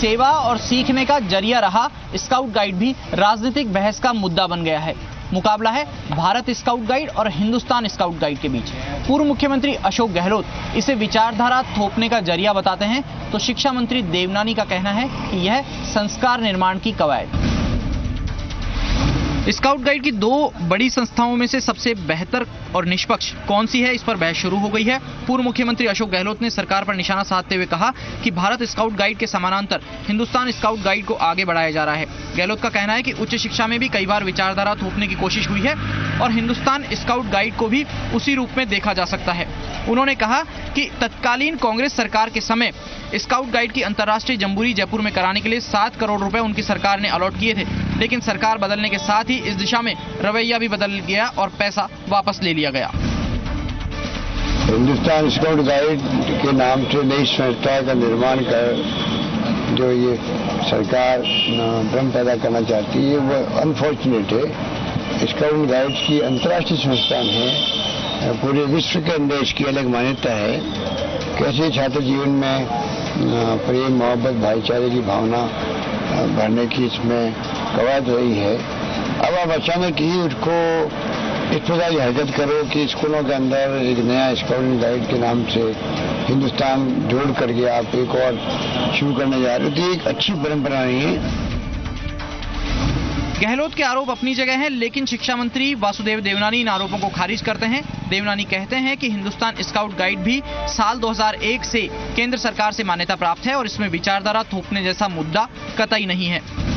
सेवा और सीखने का ज़रिया रहा स्काउट गाइड भी। राजनीतिक बहस का मुद्दा बन गया है। मुकाबला है भारत स्काउट गाइड और हिंदुस्तान स्काउट गाइड के बीच। पूर्व मुख्यमंत्री अशोक गहलोत इसे विचारधारा थोपने का ज़रिया बताते हैं। तो शिक्षा मंत्री देवनानी का कहना है कि यह संस्कार निर्माण की कवायद। स्काउट गाइड की दो बड़ी संस्थाओं में से सबसे बेहतर और निष्पक्ष कौन सी है? इस पर बहस शुरू हो गई है। पूर्व मुख्यमंत्री अशोक गहलोत ने सरकार पर निशाना साधते हुए कहा कि भारत स्काउट गाइड के समानांतर हिंदुस्तान स्काउट गाइड को आगे बढ़ाया जा रहा है। गहलोत का कहना है कि उच्च शिक्षा में भी कई बार विचारधारा थोपने की कोशिश हुई है और हिंदुस्तान स्काउट गाइड को भी उसी रूप में देखा जा सकता है। उन्होंने कहा कि तत्कालीन कांग्रेस सरकार के समय स्काउट गाइड की अंतर्राष्ट्रीय जम्बूरी जयपुर में कराने के लिए सात करोड़ रुपए उनकी सरकार ने अलॉट किए थे। लेकिन सरकार बदलने के साथ ही इस दिशा में रवैया भी बदल गया और पैसा वापस ले लिया गया। हिंदुस्तान स्काउट गाइड के नाम से नई संस्था का निर्माण कर जो ये सरकार भ्रम पैदा करना चाहती है, वो अनफॉर्चुनेट है। स्काउट गाइड की अंतर्राष्ट्रीय संस्थान है। पूरे विश्व के अंदर इसकी अलग मान्यता है। कैसे छात्र जीवन में प्रेम, मोहब्बत, भाईचारे की भावना भरने की इसमें कवायद रही है। अब आप अचानक ही उसको प्रकार की हरकत करो कि स्कूलों के अंदर एक नया स्काउटिंग गाइड के नाम से हिंदुस्तान जोड़ करके आप एक और शुरू करने जा रहे हो। तो एक अच्छी परंपरा नहीं है। गहलोत के आरोप अपनी जगह हैं, लेकिन शिक्षा मंत्री वासुदेव देवनानी इन आरोपों को खारिज करते हैं। देवनानी कहते हैं कि हिंदुस्तान स्काउट गाइड भी साल 2001 से केंद्र सरकार से मान्यता प्राप्त है और इसमें विचारधारा थोपने जैसा मुद्दा कतई नहीं है।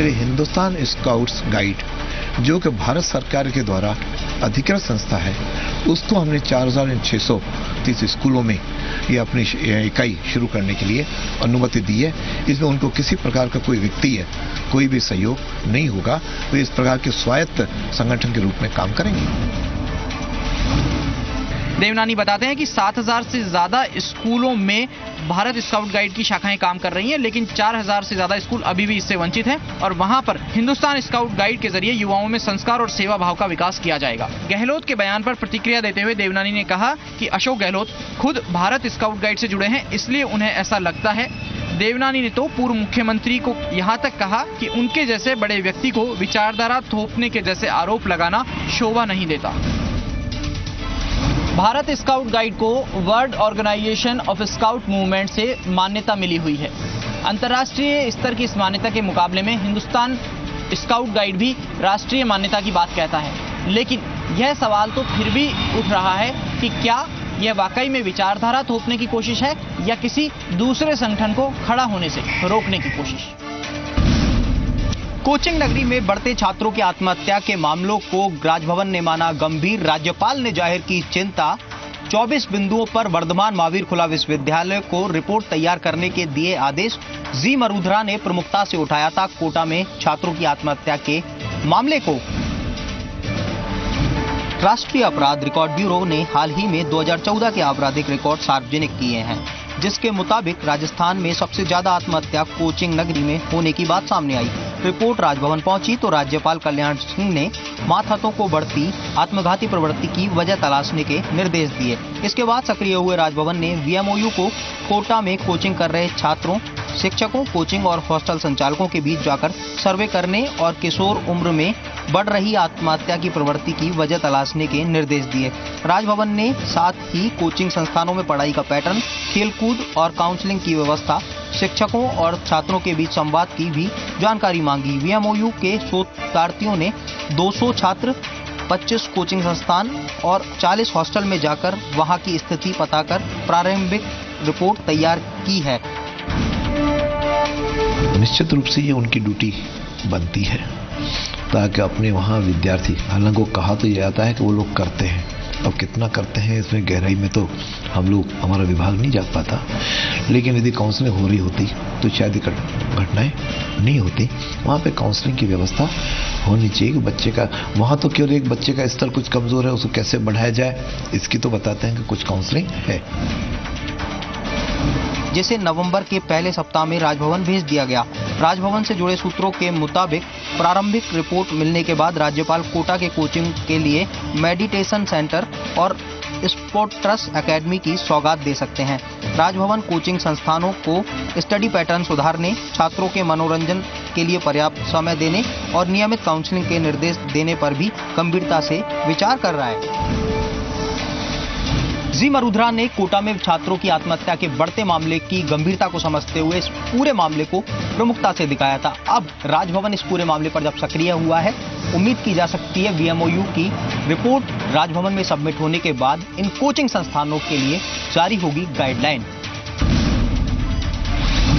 हिंदुस्तान स्काउट्स गाइड, जो कि भारत सरकार के द्वारा अधिकृत संस्था है उसको हमने चार हज़ार छह सौ तीस स्कूलों में ये अपनी इकाई शुरू करने के लिए अनुमति दी है। इसमें उनको किसी प्रकार का कोई व्यक्ति है कोई भी सहयोग नहीं होगा। वे इस प्रकार के स्वायत्त संगठन के रूप में काम करेंगे। देवनानी बताते हैं कि 7000 से ज़्यादा स्कूलों में भारत स्काउट गाइड की शाखाएँ काम कर रही हैं, लेकिन 4000 से ज़्यादा स्कूल अभी भी इससे वंचित हैं और वहाँ पर हिंदुस्तान स्काउट गाइड के ज़रिए युवाओं में संस्कार और सेवा भाव का विकास किया जाएगा। गहलोत के बयान पर प्रतिक्रिया देते हुए देवनानी ने कहा कि अशोक गहलोत खुद भारत स्काउट गाइड से जुड़े हैं, इसलिए उन्हें ऐसा लगता है। देवनानी ने तो पूर्व मुख्यमंत्री को यहाँ तक कहा कि उनके जैसे बड़े व्यक्ति को विचारधारा थोपने के जैसे आरोप लगाना शोभा नहीं देता। भारत स्काउट गाइड को world organisation of scout movement से मान्यता मिली हुई है। अंतर्राष्ट्रीय स्तर की इस मान्यता के मुकाबले में हिंदुस्तान स्काउट गाइड भी राष्ट्रीय मान्यता की बात कहता है। लेकिन यह सवाल तो फिर भी उठ रहा है कि क्या यह वाकई में विचारधारा थोपने की कोशिश है या किसी दूसरे संगठन को खड़ा होने से रोकने की कोशिश? कोचिंग नगरी में बढ़ते छात्रों की आत्महत्या के मामलों को राजभवन ने माना गंभीर। राज्यपाल ने ज़ाहिर की चिंता। 24 बिंदुओं पर वर्धमान महावीर खुला विश्वविद्यालय को रिपोर्ट तैयार करने के दिए आदेश। जी मरुधरा ने प्रमुखता से उठाया था कोटा में छात्रों की आत्महत्या के मामले को। राष्ट्रीय अपराध रिकॉर्ड ब्यूरो ने हाल ही में 2014 के आपराधिक रिकॉर्ड सार्वजनिक किए हैं, जिसके मुताबिक राजस्थान में सबसे ज़्यादा आत्महत्या कोचिंग नगरी में होने की बात सामने आई रिपोर्ट राजभवन पहुँची तो राज्यपाल कल्याण सिंह ने मातहतों को बढ़ती आत्मघाती प्रवृत्ति की वजह तलाशने के निर्देश दिए। इसके बाद सक्रिय हुए राजभवन ने वीएमओयू को कोटा में कोचिंग कर रहे छात्रों, शिक्षकों, कोचिंग और हॉस्टल संचालकों के बीच जाकर सर्वे करने और किशोर उम्र में बढ़ रही आत्महत्या की प्रवृत्ति की वजह तलाशने के निर्देश दिए। राजभवन ने साथ ही कोचिंग संस्थानों में पढ़ाई का पैटर्न, खेलकूद और काउंसलिंग की व्यवस्था शिक्षकों और छात्रों के बीच संवाद की भी जानकारी मांगी। वीएमओयू के शोधार्थियों ने 200 छात्र 25 कोचिंग संस्थान और 40 हॉस्टल में जाकर वहाँ की स्थिति पता कर प्रारंभिक रिपोर्ट तैयार की है। निश्चित रूप से ये उनकी ड्यूटी बनती है, ताकि अपने वहाँ विद्यार्थी, हालाँकि कहा तो जाता है कि वो लोग करते हैं। अब कितना करते हैं इसमें गहराई में तो हम लोग, हमारा विभाग नहीं जा पाता। लेकिन यदि काउंसलिंग हो रही होती तो शायद घटनाएँ नहीं होती। वहाँ पे काउंसलिंग की व्यवस्था होनी चाहिए कि बच्चे का वहाँ तो केवल एक बच्चे का स्तर कुछ कमज़ोर है उसको कैसे बढ़ाया जाए, इसकी तो बताते हैं कि कुछ काउंसलिंग है। जिसे नवंबर के पहले सप्ताह में राजभवन भेज दिया गया। राजभवन से जुड़े सूत्रों के मुताबिक प्रारंभिक रिपोर्ट मिलने के बाद राज्यपाल कोटा के कोचिंग के लिए मेडिटेशन सेंटर और स्पोर्ट ट्रस्ट एकेडमी की सौगात दे सकते हैं। राजभवन कोचिंग संस्थानों को स्टडी पैटर्न सुधारने, छात्रों के मनोरंजन के लिए पर्याप्त समय देने और नियमित काउंसलिंग के निर्देश देने पर भी गंभीरता से विचार कर रहा है। जी मरुधरा ने कोटा में छात्रों की आत्महत्या के बढ़ते मामले की गंभीरता को समझते हुए इस पूरे मामले को प्रमुखता से दिखाया था। अब राजभवन इस पूरे मामले पर जब सक्रिय हुआ है, उम्मीद की जा सकती है वीएमओयू की रिपोर्ट राजभवन में सबमिट होने के बाद इन कोचिंग संस्थानों के लिए जारी होगी गाइडलाइन।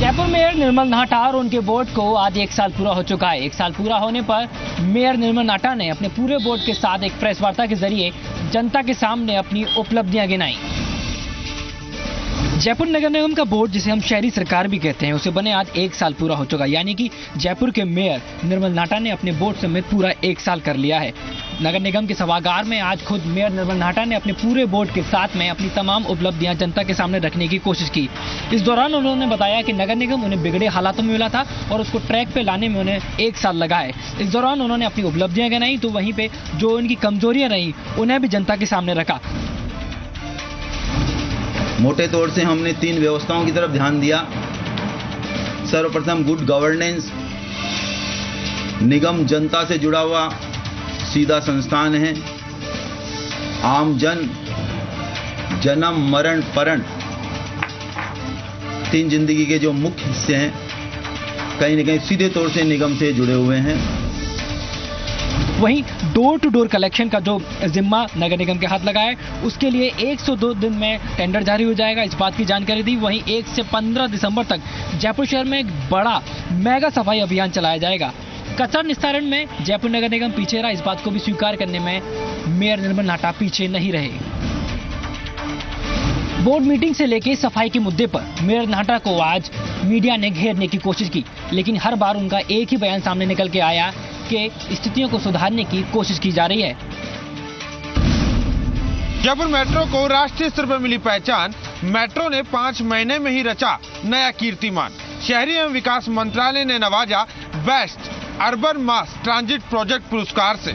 जयपुर मेयर निर्मल नाटा और उनके बोर्ड को आज एक साल पूरा हो चुका है। एक साल पूरा होने पर मेयर निर्मल नाटा ने अपने पूरे बोर्ड के साथ एक प्रेस वार्ता के ज़रिए जनता के सामने अपनी उपलब्धियाँ गिनाई। जयपुर नगर निगम का बोर्ड जिसे हम शहरी सरकार भी कहते हैं, उसे बने आज एक साल पूरा हो चुका यानी कि जयपुर के मेयर निर्मल नाटा ने अपने बोर्ड समेत पूरा एक साल कर लिया है। नगर निगम के सभागार में आज खुद मेयर निर्मल नाटा ने अपने पूरे बोर्ड के साथ में अपनी तमाम उपलब्धियाँ जनता के सामने रखने की कोशिश की। इस दौरान उन्होंने बताया कि नगर निगम उन्हें बिगड़े हालातों में मिला था और उसको ट्रैक पे लाने में उन्हें एक साल लगा है। इस दौरान उन्होंने अपनी उपलब्धियाँ गिनाई तो वहीं पे जो उनकी कमजोरियाँ रही, उन्हें भी जनता के सामने रखा। मोटे तौर से हमने तीन व्यवस्थाओं की तरफ़ ध्यान दिया। सर्वप्रथम गुड गवर्नेंस निगम जनता से जुड़ा हुआ सीधा संस्थान है। आम जन जन्म, मरण परण तीन ज़िंदगी के जो मुख्य हिस्से हैं, कहीं ना कहीं सीधे तौर से निगम से जुड़े हुए हैं। वहीं डोर टू डोर कलेक्शन का जो जिम्मा नगर निगम के हाथ लगा है, उसके लिए 102 दिन में टेंडर जारी हो जाएगा। इस बात की जानकारी दी, वहीं 1 से 15 दिसंबर तक जयपुर शहर में एक बड़ा मेगा सफ़ाई अभियान चलाया जाएगा। कचरा निस्तारण में जयपुर नगर निगम पीछे रहा, इस बात को भी स्वीकार करने में मेयर निर्मल नाटा पीछे नहीं रहे। बोर्ड मीटिंग से लेकर सफ़ाई के मुद्दे पर मेयर नाटा को आज मीडिया ने घेरने की कोशिश की, लेकिन हर बार उनका एक ही बयान सामने निकल के आया कि स्थितियों को सुधारने की कोशिश की जा रही है। जयपुर मेट्रो को राष्ट्रीय स्तर पर मिली पहचान। मेट्रो ने पाँच महीने में ही रचा नया कीर्तिमान। शहरी एवं विकास मंत्रालय ने नवाजा best urban mass transit project पुरस्कार से।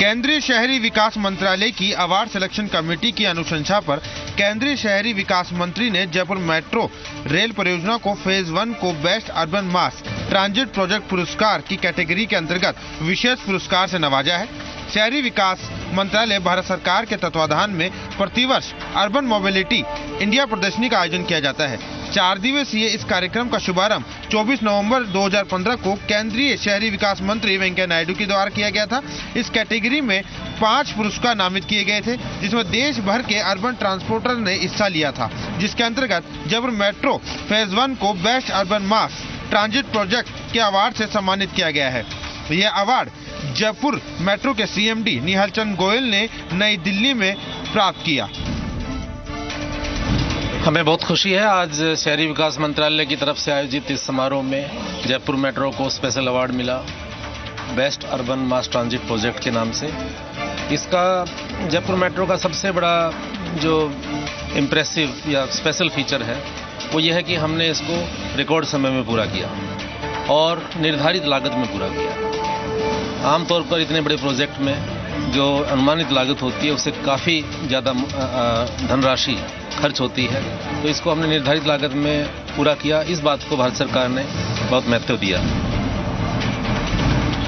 केंद्रीय शहरी विकास मंत्रालय की अवार्ड सिलेक्शन कमेटी की अनुशंसा पर केंद्रीय शहरी विकास मंत्री ने जयपुर मेट्रो रेल परियोजना को फ़ेज़ वन को best urban mass transit project पुरस्कार की कैटेगरी के अंतर्गत विशेष पुरस्कार से नवाजा है। शहरी विकास मंत्रालय भारत सरकार के तत्वाधान में प्रतिवर्ष अर्बन मोबिलिटी इंडिया प्रदर्शनी का आयोजन किया जाता है। चार दिवसीय इस कार्यक्रम का शुभारंभ 24 नवंबर 2015 को केंद्रीय शहरी विकास मंत्री वेंकैया नायडू के द्वारा किया गया था। इस कैटेगरी में पाँच पुरस्कार नामित किए गए थे, जिसमें देश भर के अर्बन ट्रांसपोर्टर ने हिस्सा लिया था, जिसके अंतर्गत जयपुर मेट्रो, फ़ेज़ वन को best urban mass transit project के अवार्ड से सम्मानित किया गया है। यह अवार्ड जयपुर मेट्रो के सीएमडी निहाल चंद गोयल ने नई दिल्ली में प्राप्त किया। हमें बहुत खुशी है। आज शहरी विकास मंत्रालय की तरफ़ से आयोजित इस समारोह में जयपुर मेट्रो को स्पेशल अवार्ड मिला। Best urban mass transit project के नाम से। इसका जयपुर मेट्रो का सबसे बड़ा जो इम्प्रेसिव या स्पेशल फीचर है, वो ये है कि हमने इसको रिकॉर्ड समय में पूरा किया और निर्धारित लागत में पूरा किया। आमतौर पर इतने बड़े प्रोजेक्ट में जो अनुमानित लागत होती है, उससे काफ़ी ज़्यादा धनराशि खर्च होती है। तो इसको हमने निर्धारित लागत में पूरा किया। इस बात को भारत सरकार ने बहुत महत्व दिया।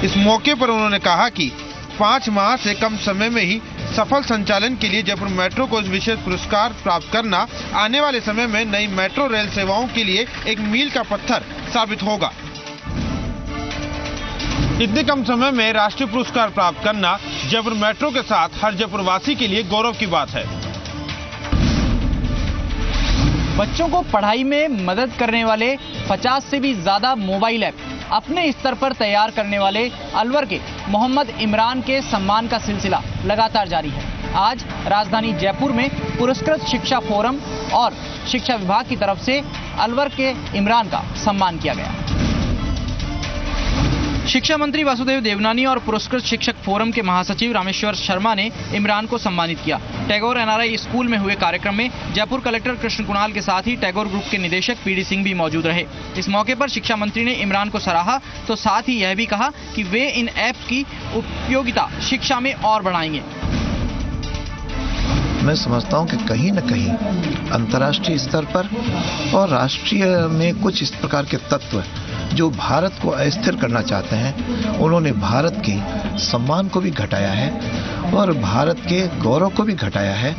इस मौके पर उन्होंने कहा कि पाँच माह से कम समय में ही सफल संचालन के लिए जयपुर मेट्रो को विशेष पुरस्कार प्राप्त करना आने वाले समय में नई मेट्रो रेल सेवाओं के लिए एक मील का पत्थर साबित होगा। इतने कम समय में राष्ट्रीय पुरस्कार प्राप्त करना जयपुर मेट्रो के साथ हर जयपुर वासी के लिए गौरव की बात है। बच्चों को पढ़ाई में मदद करने वाले 50 से भी ज़्यादा मोबाइल ऐप अपने स्तर पर तैयार करने वाले अलवर के मोहम्मद इमरान के सम्मान का सिलसिला लगातार जारी है। आज राजधानी जयपुर में पुरस्कृत शिक्षा फोरम और शिक्षा विभाग की तरफ़ से अलवर के इमरान का सम्मान किया गया। शिक्षा मंत्री वासुदेव देवनानी और पुरस्कृत शिक्षक फोरम के महासचिव रामेश्वर शर्मा ने इमरान को सम्मानित किया। टैगोर एनआरआई स्कूल में हुए कार्यक्रम में जयपुर कलेक्टर कृष्ण कुणाल के साथ ही टैगोर ग्रुप के निदेशक पीडी सिंह भी मौजूद रहे। इस मौके पर शिक्षा मंत्री ने इमरान को सराहा तो साथ ही यह भी कहा कि वे इन ऐप की उपयोगिता शिक्षा में और बढ़ाएँगे। मैं समझता हूँ कि कहीं ना कहीं अंतर्राष्ट्रीय स्तर पर और राष्ट्रीय में कुछ इस प्रकार के तत्व जो भारत को अस्थिर करना चाहते हैं, उन्होंने भारत के सम्मान को भी घटाया है और भारत के गौरव को भी घटाया है।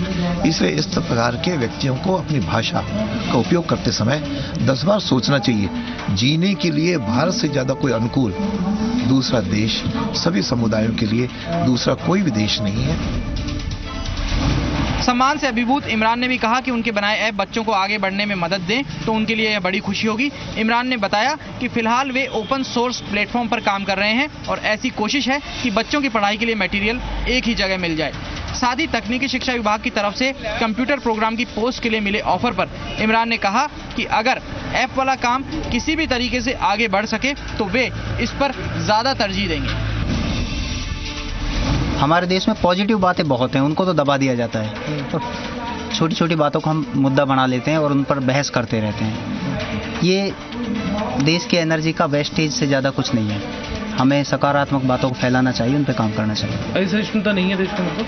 इसलिए इस प्रकार के व्यक्तियों को अपनी भाषा का उपयोग करते समय दस बार सोचना चाहिए, जीने के लिए भारत से ज़्यादा कोई अनुकूल, दूसरा देश, सभी समुदायों के लिए दूसरा कोई भी देश नहीं है। सम्मान से अभिभूत इमरान ने भी कहा कि उनके बनाए ऐप बच्चों को आगे बढ़ने में मदद दें तो उनके लिए यह बड़ी खुशी होगी। इमरान ने बताया कि फ़िलहाल वे ओपन सोर्स प्लेटफॉर्म पर काम कर रहे हैं और ऐसी कोशिश है कि बच्चों की पढ़ाई के लिए मटेरियल एक ही जगह मिल जाए। साथ ही तकनीकी शिक्षा विभाग की तरफ़ से कंप्यूटर प्रोग्राम की पोस्ट के लिए मिले ऑफ़र पर इमरान ने कहा कि अगर ऐप वाला काम किसी भी तरीके से आगे बढ़ सके तो वे इस पर ज़्यादा तरजीह देंगे। हमारे देश में पॉजिटिव बातें बहुत हैं उनको तो दबा दिया जाता है। तो छोटी छोटी बातों को हम मुद्दा बना लेते हैं और उन पर बहस करते रहते हैं। ये देश की एनर्जी का वेस्टेज से ज़्यादा कुछ नहीं है। हमें सकारात्मक बातों को फैलाना चाहिए उन पर काम करना चाहिए। ऐसी सहिष्णुता नहीं है देश का मतलब?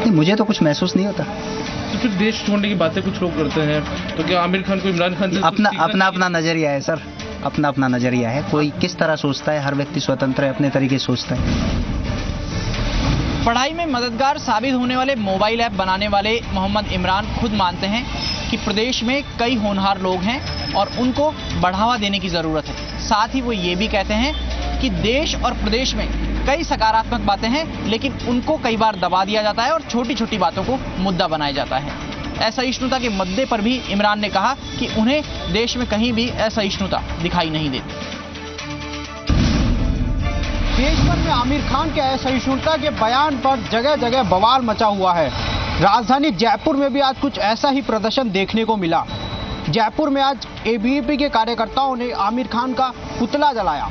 नहीं मुझे तो कुछ महसूस नहीं होता। तो फिर देश छोड़ने की बातें कुछ लोग करते हैं। तो क्या आमिर खान को इमरान खान से अपना अपना अपना नज़रिया है सर। अपना अपना नज़रिया है। कोई किस तरह सोचता है हर व्यक्ति स्वतंत्र है अपने तरीके सोचता है। पढ़ाई में मददगार साबित होने वाले मोबाइल ऐप बनाने वाले मोहम्मद इमरान खुद मानते हैं कि प्रदेश में कई होनहार लोग हैं और उनको बढ़ावा देने की ज़रूरत है। साथ ही वो ये भी कहते हैं कि देश और प्रदेश में कई सकारात्मक बातें हैं, लेकिन उनको कई बार दबा दिया जाता है और छोटी छोटी बातों को मुद्दा बनाया जाता है। असहिष्णुता के मुद्दे पर भी इमरान ने कहा कि उन्हें देश में कहीं भी असहिष्णुता दिखाई नहीं देती। देश भर में आमिर खान के असहिष्णुता के बयान पर जगह जगह बवाल मचा हुआ है। राजधानी जयपुर में भी आज कुछ ऐसा ही प्रदर्शन देखने को मिला। जयपुर में आज एबीवीपी के कार्यकर्ताओं ने आमिर खान का पुतला जलाया।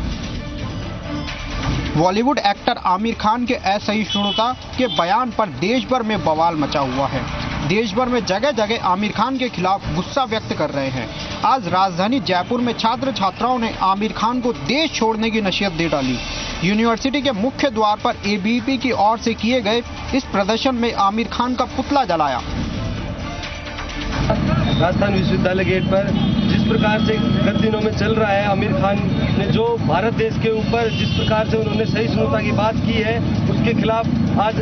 बॉलीवुड एक्टर आमिर खान के असहिष्णुता के बयान पर देश भर में बवाल मचा हुआ है। देश भर में जगह जगह आमिर खान के खिलाफ गुस्सा व्यक्त कर रहे हैं। आज राजधानी जयपुर में छात्र छात्राओं ने आमिर खान को देश छोड़ने की नसीहत दे डाली। यूनिवर्सिटी के मुख्य द्वार पर एबीपी की ओर से किए गए इस प्रदर्शन में आमिर खान का पुतला जलाया। राजस्थान विश्वविद्यालय गेट पर जिस प्रकार से गत दिनों में चल रहा है, आमिर खान ने जो भारत देश के ऊपर जिस प्रकार से उन्होंने सहिष्णुता की बात की है, उसके खिलाफ आज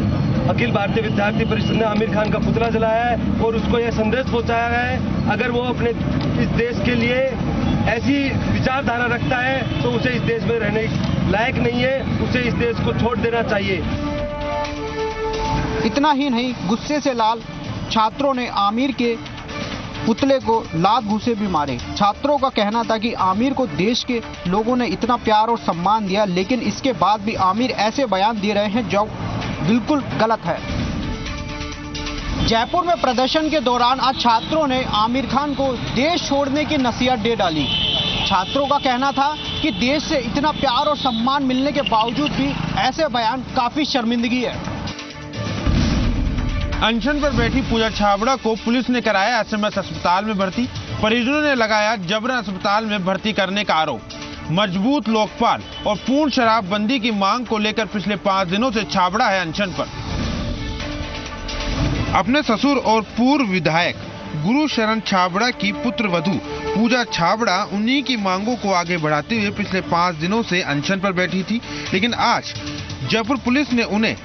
अखिल भारतीय विद्यार्थी परिषद ने आमिर खान का पुतला जलाया है और उसको यह संदेश पहुँचाया है, अगर वो अपने इस देश के लिए ऐसी विचारधारा रखता है तो उसे इस देश में रहने लायक नहीं है, उसे इस देश को छोड़ देना चाहिए। इतना ही नहीं, गुस्से से लाल छात्रों ने आमिर के पुतले को लात घूसे भी मारे। छात्रों का कहना था कि आमिर को देश के लोगों ने इतना प्यार और सम्मान दिया, लेकिन इसके बाद भी आमिर ऐसे बयान दे रहे हैं जो बिल्कुल गलत है। जयपुर में प्रदर्शन के दौरान आज छात्रों ने आमिर खान को देश छोड़ने की नसीहत दे डाली। छात्रों का कहना था कि देश से इतना प्यार और सम्मान मिलने के बावजूद भी ऐसे बयान काफ़ी शर्मिंदगी है। अनशन पर बैठी पूजा छाबड़ा को पुलिस ने कराया एसएमएस अस्पताल में भर्ती। परिजनों ने लगाया जबरन अस्पताल में भर्ती करने का आरोप। मज़बूत लोकपाल और पूर्ण शराबबंदी की मांग को लेकर पिछले पाँच दिनों से छाबड़ा है अनशन पर। अपने ससुर और पूर्व विधायक गुरु शरण छाबड़ा की पुत्र वधु पूजा छाबड़ा उन्हीं की मांगों को आगे बढ़ाते हुए पिछले पाँच दिनों से अनशन पर बैठी थी, लेकिन आज जयपुर पुलिस ने उन्हें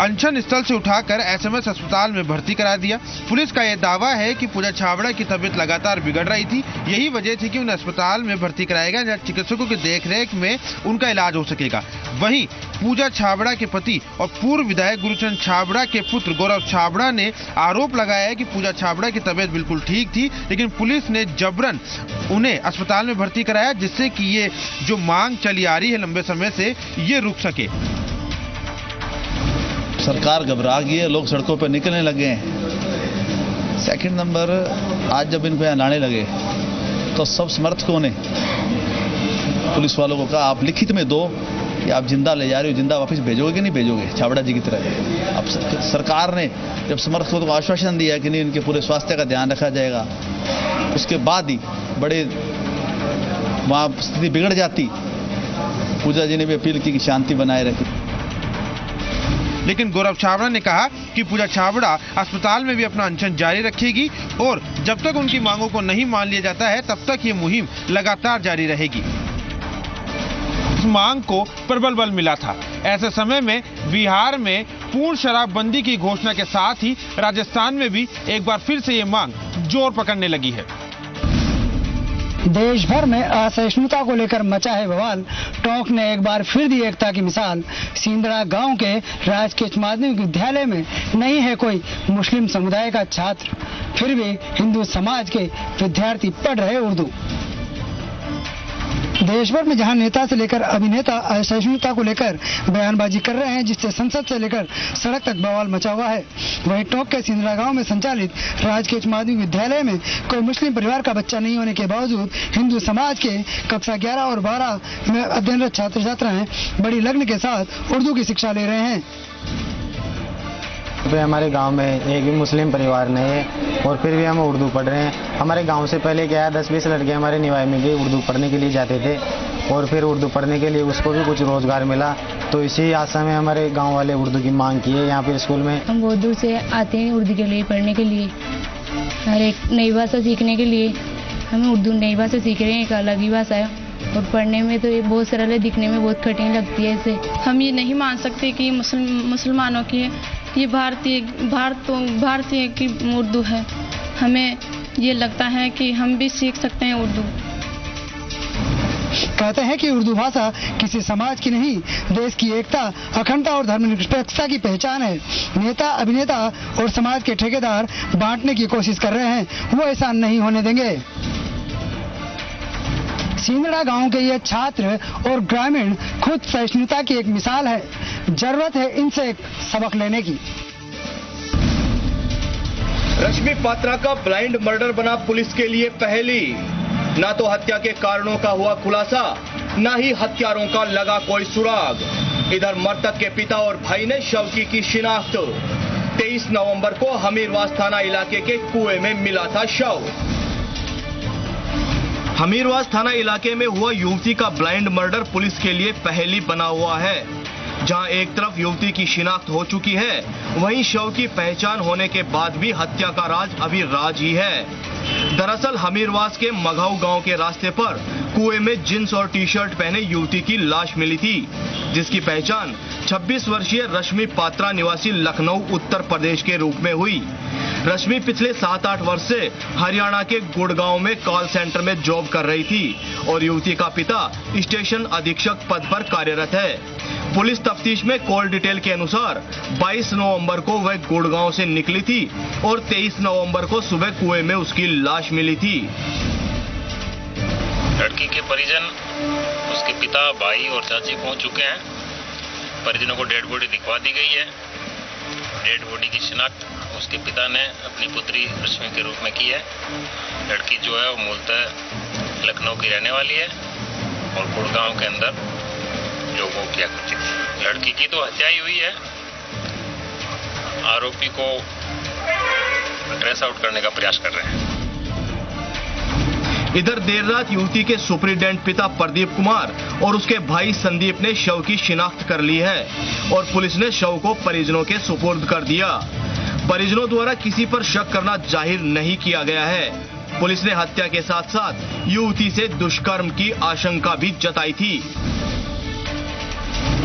अनशन स्थल से उठाकर एसएमएस अस्पताल में भर्ती करा दिया। पुलिस का यह दावा है कि पूजा छाबड़ा की तबीयत लगातार बिगड़ रही थी। यही वजह थी कि उन्हें अस्पताल में भर्ती कराया गया, जहाँ चिकित्सकों की देखरेख में उनका इलाज हो सकेगा। वहीं पूजा छाबड़ा के पति और पूर्व विधायक गुरुचंद छाबड़ा के पुत्र गौरव छाबड़ा ने आरोप लगाया है कि पूजा छाबड़ा की तबीयत बिल्कुल ठीक थी, लेकिन पुलिस ने जबरन उन्हें अस्पताल में भर्ती कराया, जिससे कि ये जो मांग चली आ रही है लंबे समय से, ये रुक सके। सरकार घबरा गई है, लोग सड़कों पर निकलने लगे हैं। सेकंड नंबर आज जब इनको यहाँ लाने लगे तो सब समर्थकों ने, पुलिस वालों को कहा, आप लिखित में दो कि आप ज़िंदा ले जा रहे हो, ज़िंदा वापस भेजोगे कि नहीं भेजोगे? छाबड़ा जी की तरह। अब सरकार ने जब समर्थकों को आश्वासन दिया कि नहीं, इनके पूरे स्वास्थ्य का ध्यान रखा जाएगा, उसके बाद ही बड़े वहाँ स्थिति बिगड़ जाती। पूजा जी ने भी अपील की कि शांति बनाए रखी। लेकिन गौरव छाबड़ा ने कहा कि पूजा छाबड़ा अस्पताल में भी अपना अनशन जारी रखेगी और जब तक उनकी मांगों को नहीं मान लिया जाता है, तब तक ये मुहिम लगातार जारी रहेगी। मांग को प्रबल बल मिला था। ऐसे समय में बिहार में पूर्ण शराबबंदी की घोषणा के साथ ही राजस्थान में भी एक बार फिर से ये मांग ज़ोर पकड़ने लगी है। देश भर में असहिष्णुता को लेकर मचा है बवाल। टोंक ने एक बार फिर दी एकता की मिसाल। सिंदरा गाँव के राजकीय माध्यमिक विद्यालय में नहीं है कोई मुस्लिम समुदाय का छात्र। फिर भी हिंदू समाज के विद्यार्थी पढ़ रहे उर्दू। देश भर में जहाँ नेता से लेकर अभिनेता असहिष्णुता को लेकर बयानबाजी कर रहे हैं, जिससे संसद से लेकर सड़क तक बवाल मचा हुआ है। वहीं टोंक के सिंदरा गाँव में संचालित राजकीय उच्च माध्यमिक विद्यालय में कोई मुस्लिम परिवार का बच्चा नहीं होने के बावजूद हिंदू समाज के कक्षा 11 और 12 में अध्ययनरत छात्र छात्राएँ बड़ी लग्न के साथ उर्दू की शिक्षा ले रहे हैं। पे हमारे गाँव में एक भी मुस्लिम परिवार नहीं है और फिर भी हम उर्दू पढ़ रहे हैं। हमारे गाँव से पहले क्या है दस बीस लड़के हमारे निवाई में गए उर्दू पढ़ने के लिए जाते थे और फिर उर्दू पढ़ने के लिए उसको भी कुछ रोज़गार मिला। तो इसी आशा में हमारे गाँव वाले उर्दू की मांग की है यहाँ पे स्कूल में। हम बहुत दूर से आते हैं उर्दू के लिए पढ़ने के लिए हर एक नई भाषा सीखने के लिए। हमें उर्दू नई भाषा सीख रहे हैं एक अलग ही भाषा है। और पढ़ने में तो ये बहुत सरल है दिखने में बहुत कठिन लगती है इसे। हम ये नहीं मान सकते कि मुसलमानों की ये भारतीय, भारत, भारतीय की उर्दू है। हमें ये लगता है कि हम भी सीख सकते हैं उर्दू। कहते हैं कि उर्दू भाषा किसी समाज की नहीं, देश की एकता, अखंडता और धर्मनिरपेक्षता की पहचान है। नेता, अभिनेता और समाज के ठेकेदार बांटने की कोशिश कर रहे हैं, वो ऐसा नहीं होने देंगे। सिंदड़ा गाँव के ये छात्र और ग्रामीण खुद सहिष्णुता की एक मिसाल है। ज़रूरत है इनसे एक सबक लेने की। रश्मि पात्रा का ब्लाइंड मर्डर बना पुलिस के लिए पहली। न तो हत्या के कारणों का हुआ खुलासा, न ही हत्यारों का लगा कोई सुराग। इधर मृतक के पिता और भाई ने शव की की शिनाख्त। 23 नवंबर को हमीरवास थाना इलाके के कुएँ में मिला था शव। हमीरवास थाना इलाके में हुआ युवती का ब्लाइंड मर्डर पुलिस के लिए पहली बना हुआ है। जहाँ एक तरफ़ युवती की शिनाख्त हो चुकी है, वहीं शव की पहचान होने के बाद भी हत्या का राज अभी राज ही है। दरअसल हमीरवास के मघाऊ गाँव के रास्ते पर कुएँ में जींस और टी शर्ट पहने युवती की लाश मिली थी, जिसकी पहचान 26 वर्षीय रश्मि पात्रा निवासी लखनऊ, उत्तर प्रदेश के रूप में हुई। रश्मि पिछले सात आठ वर्ष से हरियाणा के गुड़गांव में कॉल सेंटर में जॉब कर रही थी और युवती का पिता स्टेशन अधीक्षक पद पर कार्यरत है। पुलिस तफ्तीश में कॉल डिटेल के अनुसार 22 नवंबर को वह गुड़गांव से निकली थी और 23 नवंबर को सुबह कुएँ में उसकी लाश मिली थी। लड़की के परिजन, उसके पिता, भाई और चाची पहुँच चुके हैं। परिजनों को डेड बॉडी दिखवा दी गई है। डेड बॉडी की शिनाख्त उसके पिता ने अपनी पुत्री रश्मि के रूप में की है। लड़की जो है, वो मूलतः लखनऊ की रहने वाली है और गुड़गांव के अंदर वो किया लड़की की तो हत्या ही हुई है। आरोपी को ट्रेस आउट करने का प्रयास कर रहे हैं। इधर देर रात युवती के सुपरिटेंडेंट पिता प्रदीप कुमार और उसके भाई संदीप ने शव की शिनाख्त कर ली है और पुलिस ने शव को परिजनों के सुपुर्द कर दिया। परिजनों द्वारा किसी पर शक करना ज़ाहिर नहीं किया गया है। पुलिस ने हत्या के साथ साथ युवती से दुष्कर्म की आशंका भी जताई थी।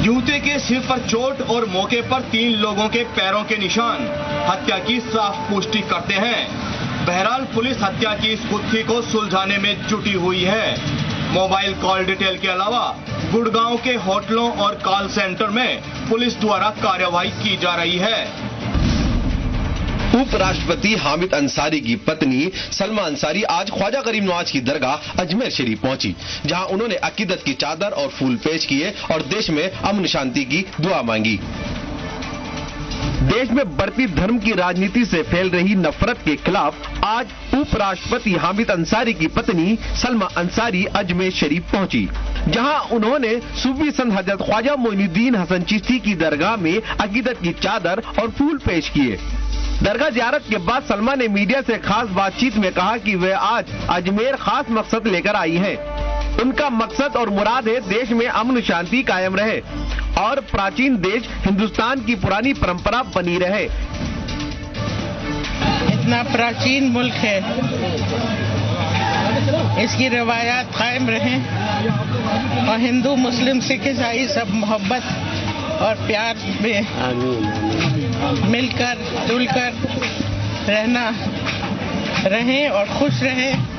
युवती के सिर पर चोट और मौके पर तीन लोगों के पैरों के निशान हत्या की साफ़ पुष्टि करते हैं। बहरहाल पुलिस हत्या की इस गुत्थी को सुलझाने में जुटी हुई है। मोबाइल कॉल डिटेल के अलावा गुड़गांव के होटलों और कॉल सेंटर में पुलिस द्वारा कार्रवाई की जा रही है। उपराष्ट्रपति हामिद अंसारी की पत्नी सलमा अंसारी आज ख्वाजा करीम नवाज़ की दरगाह अजमेर शरीफ पहुँची, जहाँ उन्होंने अकीदत की चादर और फूल पेश किए और देश में अमन शांति की दुआ मांगी। देश में बढ़ती धर्म की राजनीति से फैल रही नफरत के खिलाफ आज उपराष्ट्रपति हामिद अंसारी की पत्नी सलमा अंसारी अजमेर शरीफ पहुँची, जहाँ उन्होंने सूफी संत हज़रत ख्वाजा मोइनुद्दीन हसन चिश्ती की दरगाह में अकीदत की चादर और फूल पेश किए दरगाह जियारत के बाद सलमा ने मीडिया से खास बातचीत में कहा कि वे आज अजमेर खास मकसद लेकर आई हैं। उनका मकसद और मुराद है देश में अमन शांति कायम रहे और प्राचीन देश हिंदुस्तान की पुरानी परंपरा बनी रहे। इतना प्राचीन मुल्क है। इसकी रवायात कायम रहे और हिंदू, मुस्लिम, सिख, ईसाई सब मोहब्बत और प्यार में मिलकर, जुलकर रहना, रहें और खुश रहें।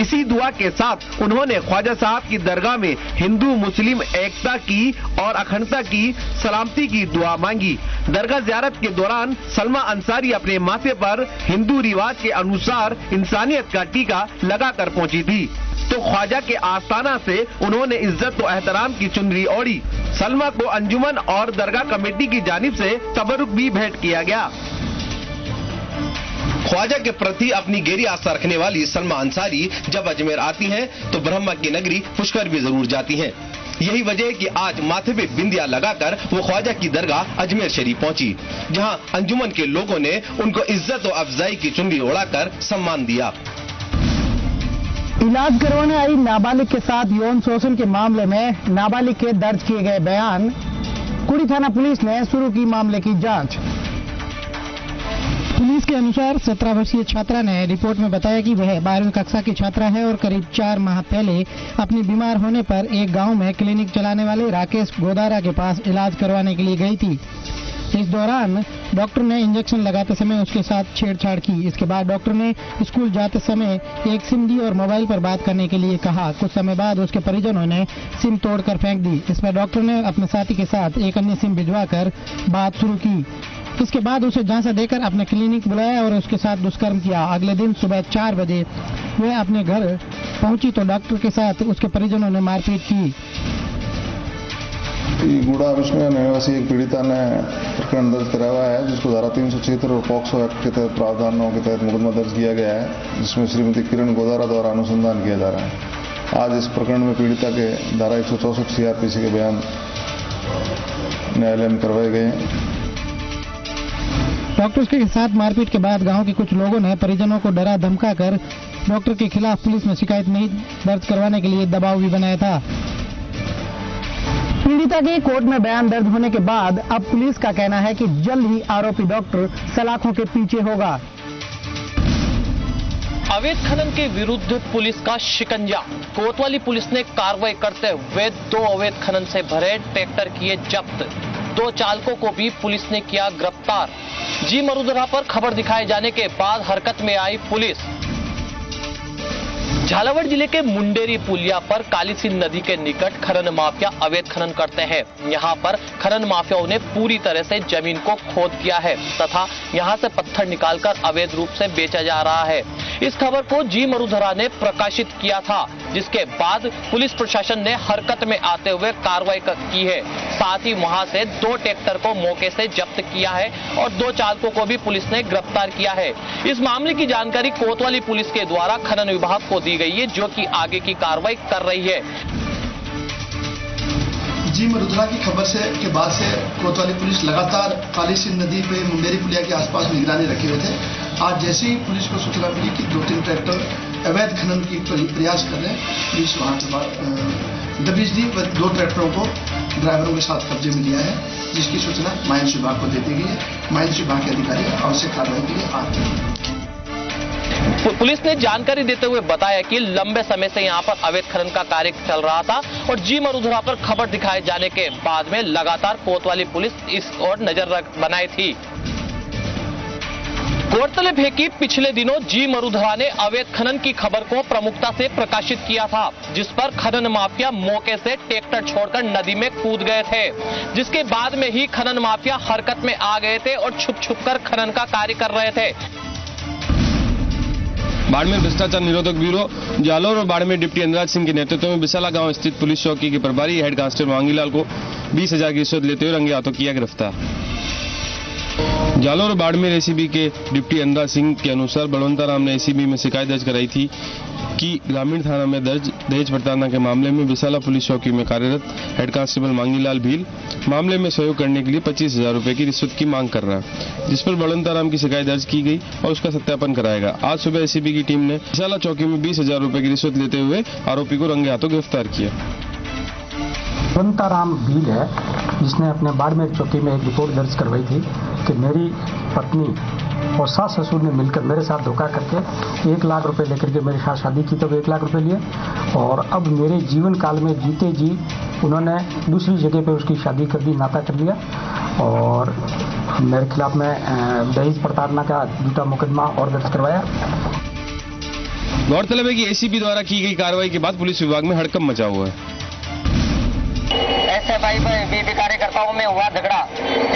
इसी दुआ के साथ उन्होंने ख्वाजा साहब की दरगाह में हिंदू, मुस्लिम, एकता की और अखंडता की, सलामती की दुआ मांगी। दरगाह जियारत के दौरान सलमा अंसारी अपने माथे पर हिंदू रिवाज के अनुसार इंसानियत का टीका लगाकर पहुँची थी। तो ख्वाजा के आस्थाना से उन्होंने इज़्ज़त और एहतराम की चुनरी ओढ़ी। सलमा को अंजुमन और दरगाह कमेटी की जानिब से तबरुक भी भेंट किया गया। ख्वाजा के प्रति अपनी गहरी आस्था रखने वाली सलमा अंसारी जब अजमेर आती हैं तो ब्रह्मा की नगरी पुष्कर भी ज़रूर जाती हैं। यही वजह है कि आज माथे पे बिंदिया लगाकर वो ख्वाजा की दरगाह अजमेर शरीफ पहुँची, जहाँ अंजुमन के लोगों ने उनको इज़्ज़त और अफजाई की चुनरी ओढ़ाकर सम्मान दिया। इलाज करवाने आई नाबालिग के साथ यौन शोषण के मामले में नाबालिग के दर्ज किए गए बयान, कुड़ी थाना पुलिस ने शुरू की मामले की जाँच। पुलिस के अनुसार 17 वर्षीय छात्रा ने रिपोर्ट में बताया कि वह बारहवीं कक्षा की छात्रा है और करीब चार माह पहले अपनी बीमार होने पर एक गाँव में क्लिनिक चलाने वाले राकेश गोदारा के पास इलाज करवाने के लिए गई थी। इस दौरान डॉक्टर ने इंजेक्शन लगाते समय उसके साथ छेड़छाड़ की। इसके बाद डॉक्टर ने स्कूल जाते समय एक सिम दी और मोबाइल पर बात करने के लिए कहा। कुछ समय बाद उसके परिजनों ने सिम तोड़कर फेंक दी। इसमें डॉक्टर ने अपने साथी के साथ एक अन्य सिम भिजवा बात शुरू की। इसके बाद उसे झांसा देकर अपने क्लिनिक बुलाया और उसके साथ दुष्कर्म किया। अगले दिन सुबह चार बजे वह अपने घर पहुँची तो डॉक्टर के साथ उसके परिजनों ने मारपीट की। गुड़ा में निवासी एक पीड़िता ने प्रकरण दर्ज कराया हुआ है, जिसको धारा तीन सौ छिहत्तर और पॉक्सो एक्ट के तहत प्रावधानों के तहत मुकदमा दर्ज किया गया है, जिसमें श्रीमती किरण गोदारा द्वारा अनुसंधान किया जा रहा है। आज इस प्रकरण में पीड़िता के धारा एक सौ चौसठ सीआरपीसी के बयान न्यायालय में करवाए गए हैं। डॉक्टर्स के साथ मारपीट के बाद गाँव के कुछ लोगों ने परिजनों को डरा धमका कर डॉक्टर के खिलाफ पुलिस में शिकायत नहीं दर्ज करवाने के लिए दबाव भी बनाया था। पीड़िता के कोर्ट में बयान दर्ज होने के बाद अब पुलिस का कहना है कि जल्द ही आरोपी डॉक्टर सलाखों के पीछे होगा। अवैध खनन के विरुद्ध पुलिस का शिकंजा। कोतवाली पुलिस ने कार्रवाई करते हुए दो अवैध खनन से भरे ट्रैक्टर किए जब्त। दो चालकों को भी पुलिस ने किया गिरफ़्तार। जी मरुदरा पर खबर दिखाए जाने के बाद हरकत में आई पुलिस। झालावाड़ ज़िले के मुंडेरी पुलिया पर कालीसिंह नदी के निकट खनन माफिया अवैध खनन करते हैं। यहाँ पर खनन माफियाओं ने पूरी तरह से ज़मीन को खोद दिया है तथा यहाँ से पत्थर निकालकर अवैध रूप से बेचा जा रहा है। इस खबर को जी मरुधरा ने प्रकाशित किया था, जिसके बाद पुलिस प्रशासन ने हरकत में आते हुए कार्रवाई की है। साथ ही वहाँ से दो ट्रैक्टर को मौके से जब्त किया है और दो चालकों को भी पुलिस ने गिरफ़्तार किया है। इस मामले की जानकारी कोतवाली पुलिस के द्वारा खनन विभाग को दी गई है, जो कि आगे की कार्रवाई कर रही है। जी मरुद्रा की खबर से, के बाद से कोतवाली पुलिस लगातार काली सिंह नदी पे मुंडेरी पुलिया के आसपास निगरानी रखे हुए थे। आज जैसे ही पुलिस को सूचना मिली कि दो तीन ट्रैक्टर अवैध खनन की प्रयास कर रहे हैं, पुलिस वहाँ से दबिश दी दो ट्रैक्टरों को ड्राइवरों के साथ कब्जे में लिया है, जिसकी सूचना माइंस विभाग को दे दी गई है। माइंस विभाग के अधिकारी आवश्यक कार्रवाई के लिए आ रहे हैं। पुलिस ने जानकारी देते हुए बताया कि लंबे समय से यहाँ पर अवैध खनन का कार्य चल रहा था और जी मरुधरा पर खबर दिखाए जाने के बाद में लगातार कोतवाली पुलिस इस ओर नज़र बनाई थी। गौरतलब है कि पिछले दिनों जी मरुधरा ने अवैध खनन की खबर को प्रमुखता से प्रकाशित किया था, जिस पर खनन माफिया मौके से ट्रैक्टर छोड़कर नदी में कूद गए थे। जिसके बाद में ही खनन माफिया हरकत में आ गए थे और छुप छुप कर खनन का कार्य कर रहे थे। बाड़मेर भ्रष्टाचार निरोधक ब्यूरो जालोर और बाड़मेर डिप्टी अनुराज सिंह के नेतृत्व में बिसाला गाँव स्थित पुलिस चौकी के प्रभारी हेड कांस्टेबल मांगीलाल को बीस हज़ार की रिश्वत लेते हुए रंगे हाथों किया गिरफ़्तार। जालोर बाड़मेर एसीबी के डिप्टी अनुराग सिंह के अनुसार बलवंता राम ने एसीबी में शिकायत दर्ज कराई थी कि ग्रामीण थाना में दर्ज, दहेज प्रताड़ना के मामले में विशाला पुलिस चौकी में कार्यरत हेड कांस्टेबल मांगीलाल भील मामले में सहयोग करने के लिए पच्चीस हज़ार रूपए की रिश्वत की मांग कर रहा जिस पर बलवंता राम की शिकायत दर्ज की गई और उसका सत्यापन कराएगा। आज सुबह एसीबी की टीम ने विशाला चौकी में बीस हज़ार रूपए की रिश्वत लेते हुए आरोपी को रंगे हाथों गिरफ़्तार किया। बंताराम भील है, जिसने अपने बाड़मेर चौकी में एक रिपोर्ट दर्ज करवाई थी कि मेरी पत्नी और सास ससुर ने मिलकर मेरे साथ धोखा करके एक लाख रुपए लेकर के मेरे साथ शादी की तब एक लाख रुपए लिए। और अब मेरे जीवन काल में जीते जी उन्होंने दूसरी जगह पे उसकी शादी कर दी, नाता कर लिया। और मेरे खिलाफ में दहेज प्रताड़ना का झूठा मुकदमा और दर्ज करवाया। गौरतलब है कि एसीबी द्वारा की गई कार्रवाई के बाद पुलिस विभाग में हड़कम मचा हुआ है। पर एबीपी कार्यकर्ताओं में हुआ झगड़ा।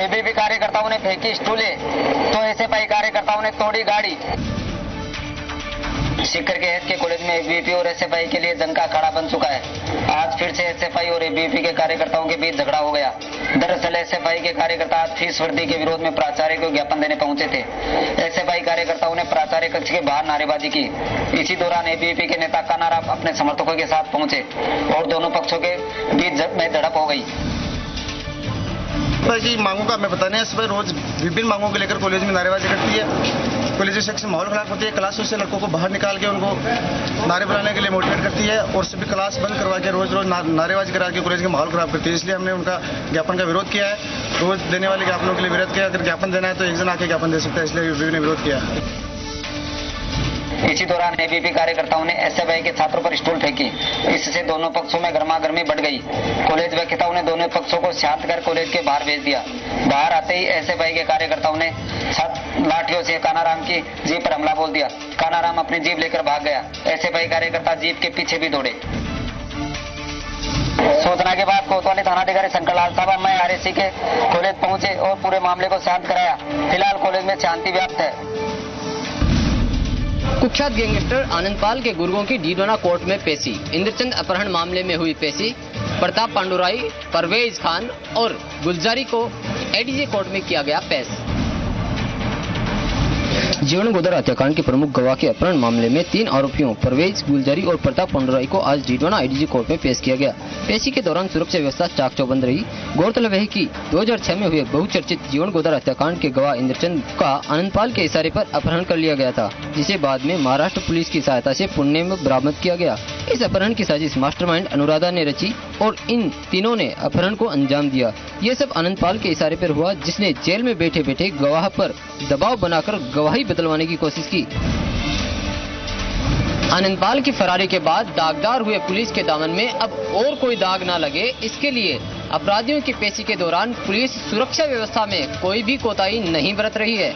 एबीपी कार्यकर्ताओं ने फेंकी स्टूले तो ऐसे भाई कार्यकर्ताओं ने तोड़ी गाड़ी। शिखर के एस के कॉलेज में एबीपी और एसएफआई के लिए जंग का अखाड़ा बन चुका है। आज फिर से एसएफआई और एबीपी के कार्यकर्ताओं के बीच झगड़ा हो गया। दरअसल एसएफआई के कार्यकर्ता आज फ़ीस वृद्धि के विरोध में प्राचार्य को ज्ञापन देने पहुँचे थे। एसएफआई कार्यकर्ताओं ने प्राचार्य कक्ष के बाहर नारेबाजी की। इसी दौरान एबीपी के नेता कानाराम अपने समर्थकों के साथ पहुँचे और दोनों पक्षों के बीच में झड़प हो की मांगों का हमें बताने रोज विभिन्न मांगों को लेकर कॉलेज में नारेबाजी करती है। कॉलेज से माहौल खराब होती है। क्लासों से लड़कों को बाहर निकाल के उनको नारे बनाने के लिए मोटिवेट करती है और सभी क्लास बंद करवा के रोज रोज नारेबाजी करा के कॉलेज के माहौल खराब करती है। इसलिए हमने उनका ज्ञापन का विरोध किया है। रोज देने वाले ज्ञापनों के लिए विरोध किया अगर ज्ञापन देना है तो एक जन आके ज्ञापन दे सकता है। इसलिए ने विरोध किया इसी दौरान एबीपी कार्यकर्ताओं ने एसएफआई के छात्रों पर स्टूल फेंकी। इससे दोनों पक्षों में गर्मागर्मी बढ़ गई। कॉलेज व्याख्याताओं ने दोनों पक्षों को शांत कर कॉलेज के बाहर भेज दिया। बाहर आते ही एसएफआई के कार्यकर्ताओं ने लाठियों से कानाराम की जीप पर हमला बोल दिया। कानाराम अपनी जीप लेकर भाग गया। एसएफआई कार्यकर्ता जीप के पीछे भी दौड़े। सूचना के बाद कोतवाली थानाधिकारी शंकर लाल साहब मैं आरएसी के कॉलेज पहुँचे और पूरे मामले को शांत कराया। फ़िलहाल कॉलेज में शांति व्याप्त है। कुख्यात गैंगस्टर आनंद पाल के गुर्गों की डीडोना कोर्ट में पेशी। इंद्रचंद अपहरण मामले में हुई पेशी। प्रताप पांडुराई, परवेज खान और गुलजारी को एडीजे कोर्ट में किया गया पेश। जीवन गोदर हत्याकांड के प्रमुख गवाह के अपहरण मामले में तीन आरोपियों, परवेज गुलजारी और प्रताप पंडराई को आज डीडोना आईडीजी कोर्ट में पेश किया गया। पेशी के दौरान सुरक्षा व्यवस्था चाक चौबंद रही। गौरतलब है कि 2006 में हुए बहुचर्चित जीवन गोदर हत्याकांड के गवाह इंद्रचंद का आनंदपाल के इशारे पर अपहरण कर लिया गया था, जिसे बाद में महाराष्ट्र पुलिस की सहायता ऐसी पुणे में बरामद किया गया। इस अपहरण की साजिश मास्टरमाइंड अनुराधा ने रची और इन तीनों ने अपहरण को अंजाम दिया। ये सब आनंदपाल के इशारे पर हुआ, जिसने जेल में बैठे बैठे गवाह पर दबाव बनाकर गवाही बदलवाने की कोशिश की। आनंदपाल की फरारी के बाद दागदार हुए पुलिस के दामन में अब और कोई दाग ना लगे। इसके लिए अपराधियों की पेशी के दौरान पुलिस सुरक्षा व्यवस्था में कोई भी कोताही नहीं बरत रही है।